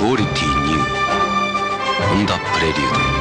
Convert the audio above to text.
クオリティニューホンダプレリュード